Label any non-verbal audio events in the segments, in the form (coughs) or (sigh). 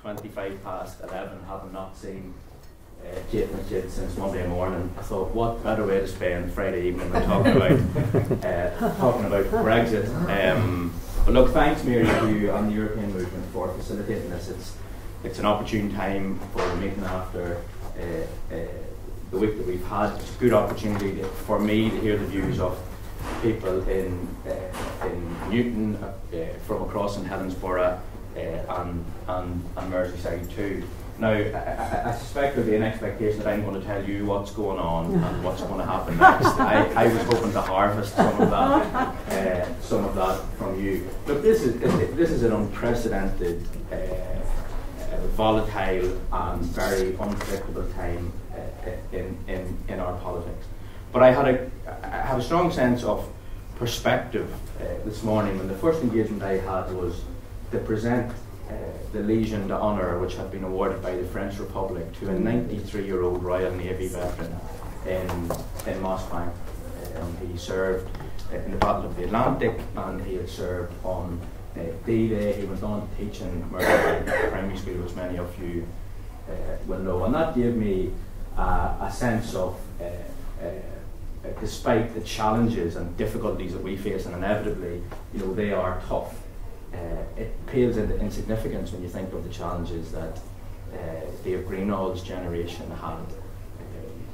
25 past 11, having not seen uh, Kate and since Monday morning. I thought, what better way to spend Friday evening than talking about (laughs) uh, talking about Brexit. Um, but look, thanks, Mary, to you and the European Movement for facilitating this. It's it's an opportune time for the meeting after uh, uh, the week that we've had. It's a good opportunity to, for me to hear the views of people in uh, in Newton, uh, from across in Helensburgh, uh, and, and and Merseyside too. Now, I, I, I, suspect there'll be an expectation that I'm going to tell you what's going on and what's going to happen next. I, I was hoping to harvest some of that, uh, some of that from you. Look, this is this is an unprecedented, uh, uh, volatile, and very unpredictable time uh, in, in in our politics. But I had a I have a strong sense of perspective uh, this morning when the first engagement I had was to present uh, the Legion d'Honneur, which had been awarded by the French Republic to a 93 year old Royal Navy veteran in, in Mossbank. Um, he served uh, in the Battle of the Atlantic and he had served on uh, D Day. He went on to teach in Primary School, as many of you uh, will know. And that gave me a sense of, uh, uh, despite the challenges and difficulties that we face, and inevitably, you know, they are tough uh, it pales into insignificance when you think of the challenges that uh, the Greenall's generation had. Uh,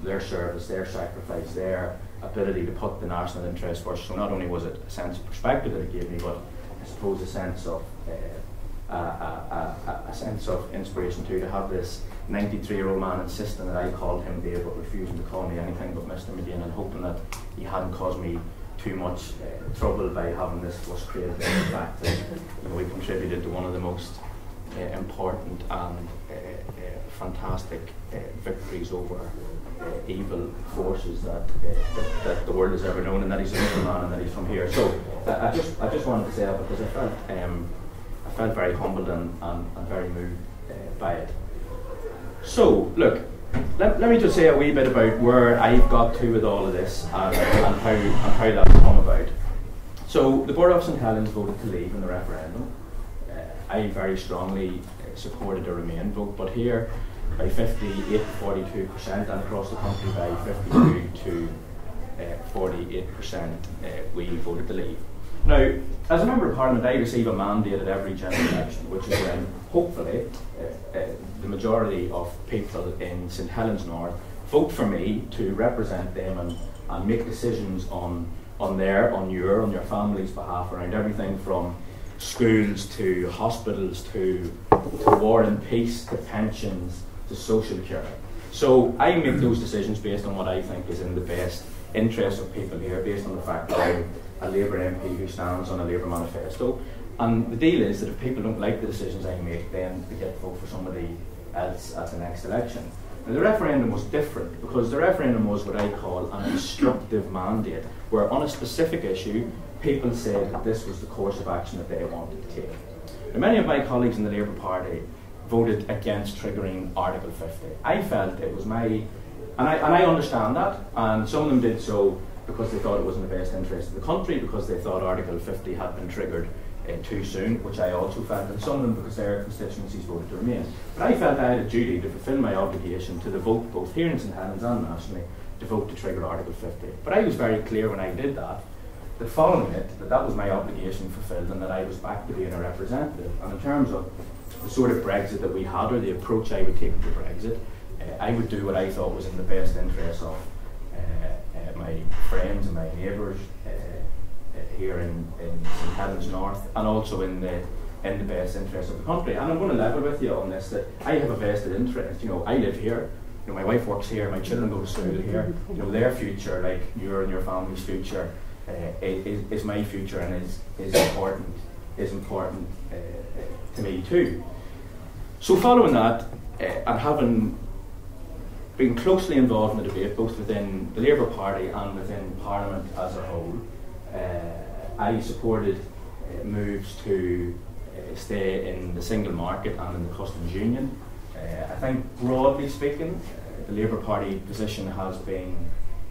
their service, their sacrifice, their ability to put the national interest first. So not only was it a sense of perspective that it gave me, but I suppose a sense of uh, a, a, a, sense of inspiration too to have this 93 year old man insisting that I called him Dave, but refusing to call me anything but Mr. McGinn, and hoping that he hadn't caused me too much uh, trouble by having this was created in the fact that you know, we contributed to one of the most uh, important and uh, uh fantastic uh, victories over uh, evil forces that, that, that, the world has ever known, and that he's a man and that he's from here. So I just I just wanted to say that because I felt um, I felt very humbled and, and, and very moved by it. So look, let, let me just say a wee bit about where I've got to with all of this and, and, how, and how that's come about. So the Board of St Helens voted to leave in the referendum. Uh, I very strongly supported a Remain vote, but here by 58 42% and across the country by 52 to 48% uh, uh, we voted to leave. Now, as a member of Parliament, I receive a mandate at every general election, which is when, hopefully, uh, uh, the majority of people in St Helens North vote for me to represent them and, and make decisions on, on their, on your, on your family's behalf around everything from schools to hospitals to, to war and peace to pensions to social care. So I make those decisions based on what I think is in the best interest of people here, based on the fact that I'm a Labour MP who stands on a Labour manifesto. And the deal is that if people don't like the decisions I make, then they get to vote for somebody else at the next election. Now, the referendum was different because the referendum was what I call an instructive mandate, where on a specific issue, people said that this was the course of action that they wanted to take. Now, many of my colleagues in the Labour Party voted against triggering Article 50. I felt it was my, and I, and I understand that, and some of them did so because they thought it was in the best interest of the country, because they thought Article 50 had been triggered uh, too soon, which I also felt, and some of them because their constituencies voted to remain. But I felt I had a duty to fulfil my obligation to the vote, both here in St Helens and nationally, to vote to trigger Article 50. But I was very clear when I did that, that following it, that that was my obligation fulfilled and that I was back to being a representative. And in terms of the sort of Brexit that we had or the approach I would take to Brexit, uh, I would do what I thought was in the best interest of my friends and my neighbours uh, uh, here in, in St Helens North and also in the in the best interest of the country. And I'm going to level with you on this that I have a vested interest. You know, I live here. You know, my wife works here. My children go to school here. You know, their future, like your and your family's future, uh, is, is my future and is is important is important uh, uh to me too. So following that, uh, and having been closely involved in the debate, both within the Labour Party and within Parliament as a whole. Uh, I supported uh, moves to uh, stay in the single market and in the customs union. Uh, I think, broadly speaking, uh, the Labour Party position has been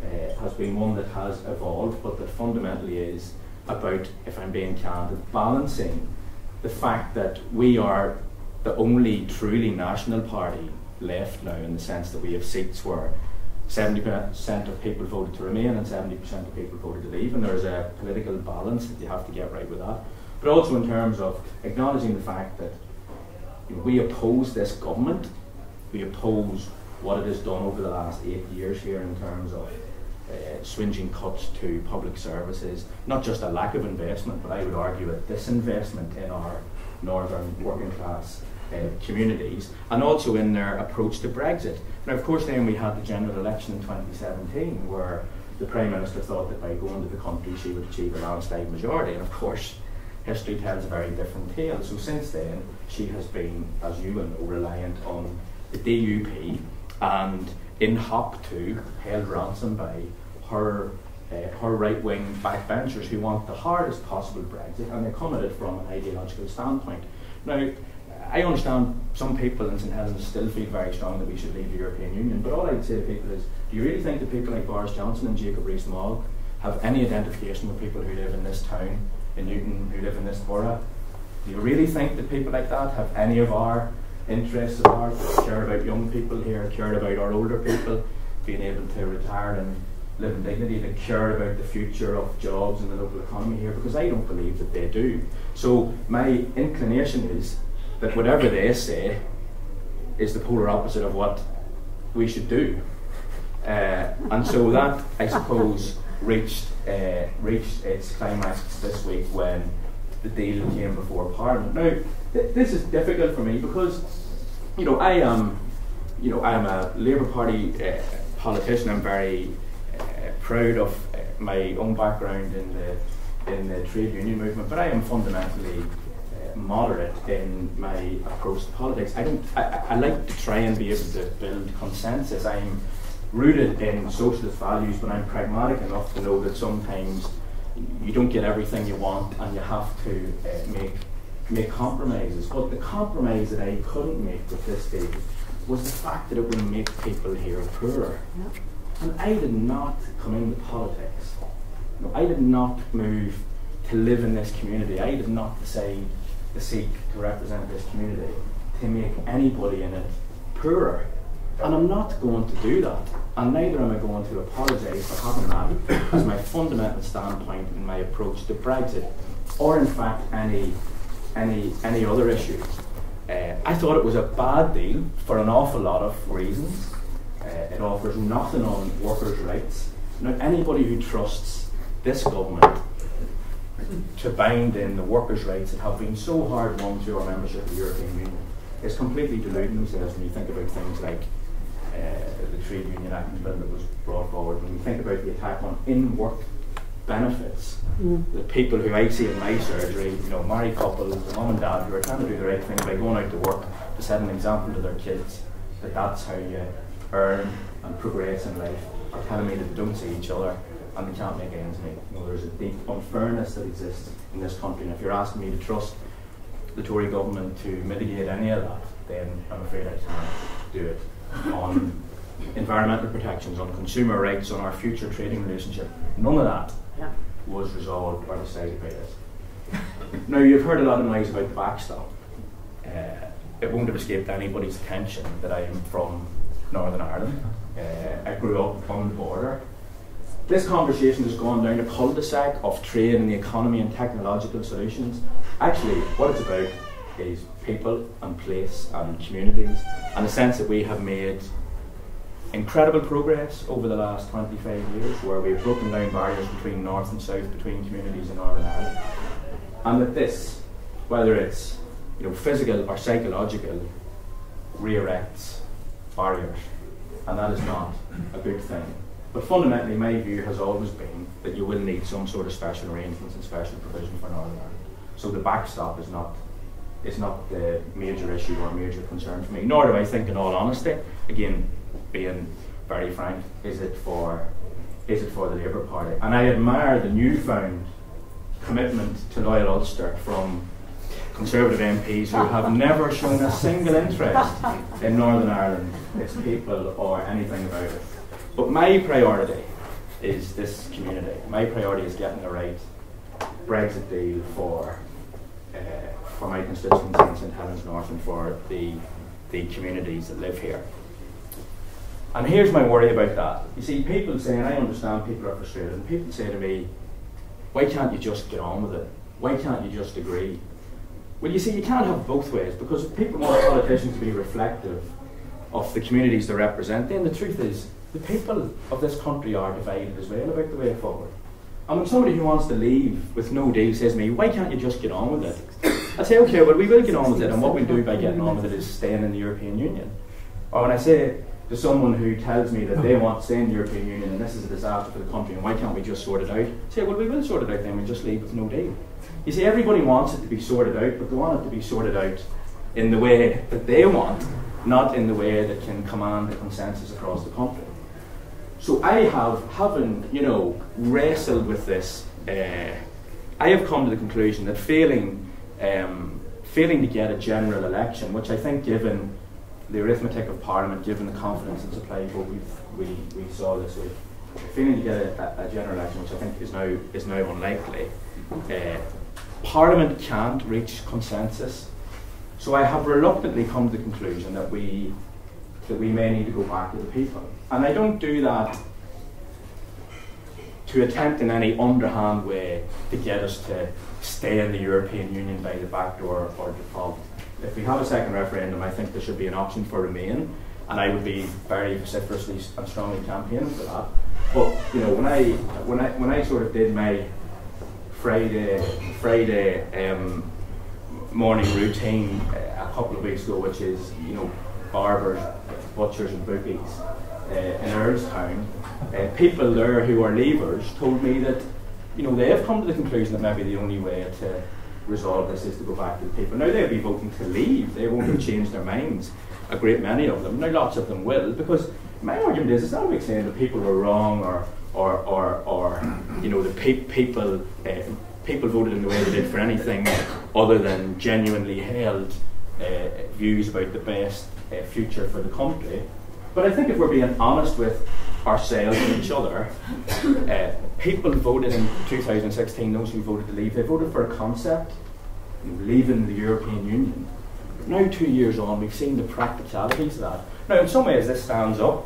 uh, has been one that has evolved, but that fundamentally is about, if I'm being candid, balancing the fact that we are the only truly national party left now in the sense that we have seats where 70% of people voted to remain and 70% of people voted to leave, and there's a political balance that you have to get right with that. But also in terms of acknowledging the fact that you know, we oppose this government, we oppose what it has done over the last eight years here in terms of uh, swinging cuts to public services, not just a lack of investment, but I would argue a disinvestment in our northern working class uh, communities, and also in their approach to Brexit. Now, of course, then we had the general election in 2017, where the Prime Minister thought that by going to the country she would achieve a landslide majority, and of course, history tells a very different tale. So since then, she has been, as you know, reliant on the DUP and in Hop 2 held ransom by her uh, her right wing backbenchers who want the hardest possible Brexit and they come at it from an ideological standpoint. Now, I understand some people in St Helens still feel very strong that we should leave the European Union, but all I'd say to people is do you really think that people like Boris Johnson and Jacob Rees Mogg have any identification with people who live in this town, in Newton, who live in this borough? Do you really think that people like that have any of our interests at heart, care about young people here, care about our older people being able to retire and live in dignity, that care about the future of jobs in the local economy here, because I don't believe that they do. So my inclination is that whatever they say is the polar opposite of what we should do. Uh, and so that, I suppose, reached uh, reached its climax this week when the deal came before Parliament. Now, th- this is difficult for me because, you know, I am, you know, I am a Labour Party uh, politician. I'm very uh, proud of uh, my own background in the in the trade union movement, but I am fundamentally moderate in my approach to politics. I don't. I, I like to try and be able to build consensus. I'm rooted in socialist values, but I'm pragmatic enough to know that sometimes you don't get everything you want, and you have to uh, make make compromises. But the compromise that I couldn't make with this deal was the fact that it would make people here poorer. Yeah. And I did not come into politics. No, I did not move to live in this community. I did not decide to seek to represent this community to make anybody in it poorer. And I'm not going to do that. And neither am I going to apologise for having that as my fundamental standpoint in my approach to Brexit, or in fact any any any other issue. Uh, I thought it was a bad deal for an awful lot of reasons. Uh, it offers nothing on workers' rights. Now, anybody who trusts this government to bind in the workers' rights that have been so hard won through our membership of the European Union. Is completely deluding themselves when you think about things like uh, the Trade Union Act bill that was brought forward, when you think about the attack on in work benefits, mm. the people who I see in my surgery, you know, married couples, the mum and dad who are trying to do the right thing by going out to work to set an example to their kids that that's how you earn and progress in life, are telling me that they don't see each other and they can't make ends meet. You know, there's a deep unfairness that exists in this country, and if you're asking me to trust the Tory government to mitigate any of that, then I'm afraid I can't do it. On environmental protections, on consumer rights, on our future trading relationship, none of that yeah. was resolved or decided by this. now, you've heard a lot of noise about the backstop. Uh, it won't have escaped anybody's attention that I am from Northern Ireland. Uh, I grew up on the border. This conversation has gone down a cul-de-sac of trade and the economy and technological solutions. Actually, what it's about is people and place and communities, and the sense that we have made incredible progress over the last 25 years where we've broken down barriers between north and south, between communities in Northern Ireland. And that this, whether it's you know, physical or psychological, re-erects barriers. And that is not a good thing. But fundamentally, my view has always been that you will need some sort of special arrangements and special provision for Northern Ireland. So the backstop is not is not the major issue or major concern for me. Nor do I think, in all honesty, again, being very frank, is it for is it for the Labour Party? And I admire the newfound commitment to loyal Ulster from Conservative MPs who have never shown a single interest in Northern Ireland, its people, or anything about it. But my priority is this community. My priority is getting the right Brexit deal for uh, for my constituency in St Helens North and for the, the communities that live here. And here's my worry about that. You see, people say, and I understand people are frustrated, and people say to me, why can't you just get on with it? Why can't you just agree? Well, you see, you can't have both ways because if people want politicians to be reflective of the communities they represent, then the truth is the people of this country are divided as well about the way forward. And when somebody who wants to leave with no deal says to me, why can't you just get on with it? I say, okay, well, we will get on with it, and what we'll do by getting on with it is staying in the European Union. Or when I say to someone who tells me that they want to stay in the European Union and this is a disaster for the country, and why can't we just sort it out? I say, well, we will sort it out then, we'll just leave with no deal. You see, everybody wants it to be sorted out, but they want it to be sorted out in the way that they want, not in the way that can command a consensus across the country. So I have, having, you know, wrestled with this, uh, I have come to the conclusion that failing, um, failing to get a general election, which I think given the arithmetic of Parliament, given the confidence and supply vote we we, saw this week, failing to get a, a, general election, which I think is now, is now unlikely, uh, Parliament can't reach consensus. So I have reluctantly come to the conclusion that we that we may need to go back to the people. And I don't do that to attempt in any underhand way to get us to stay in the European Union by the back door or default. If we have a second referendum, I think there should be an option for Remain, and I would be very vociferously and strongly campaigning for that. But you know, when I when I when I sort of did my Friday Friday um, morning routine a couple of weeks ago, which is you know barbers, butchers, and bookies uh, in Earlstown, uh, people there who are leavers told me that you know they have come to the conclusion that maybe the only way to resolve this is to go back to the people. Now they'll be voting to leave; they won't have changed their minds. A great many of them. Now lots of them will, because my argument is it's not like saying that people were wrong or or or, or you know the pe- people. Uh, people voted in the way they did for anything other than genuinely held uh, views about the best uh, future for the country. But I think if we're being honest with ourselves and each other, uh, people voted in 2016, those who voted to leave, they voted for a concept, leaving the European Union. Now, two years on, we've seen the practicalities of that. Now, in some ways, this stands up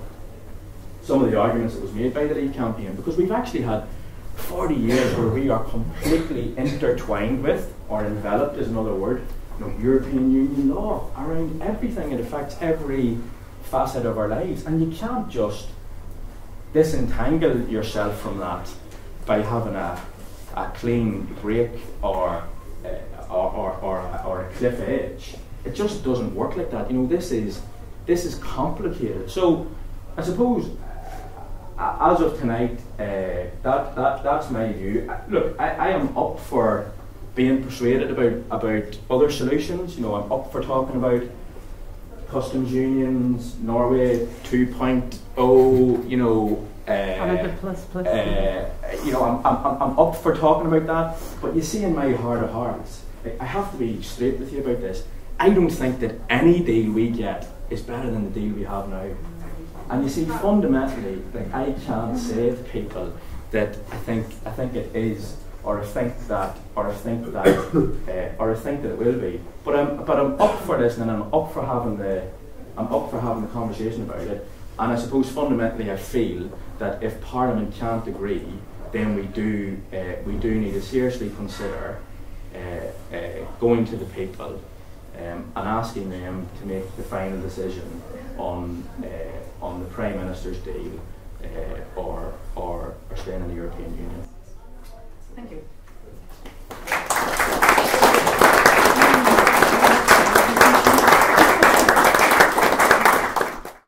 some of the arguments that was made by the Leave campaign because we've actually had 40 years where we are completely intertwined with, or enveloped is another word, European Union law around everything. It affects every facet of our lives. And you can't just disentangle yourself from that by having a, a clean break or, uh, or, or, or, or a cliff edge. It just doesn't work like that. You know, this is, this is complicated. So I suppose as of tonight, uh, that, that, that's my view. Look, I, I am up for being persuaded about, about other solutions. You know, I'm up for talking about customs unions, Norway 2.0, you know. Uh, plus, plus. Uh, you know, I'm, I'm, I'm up for talking about that, but you see, in my heart of hearts, I have to be straight with you about this. I don't think that any deal we get is better than the deal we have now. And you see, fundamentally, like I can't say to people that I think I think it is or I think that, or I think that, uh, (coughs) or I think that it will be. But I'm, but I'm up for listening. And I'm up for having the, I'm up for having the conversation about it. And I suppose fundamentally, I feel that if Parliament can't agree, then we do, uh, we do need to seriously consider uh, going to the people um, and asking them to make the final decision on, on the Prime Minister's deal or, or, or staying in the European Union. Thank you.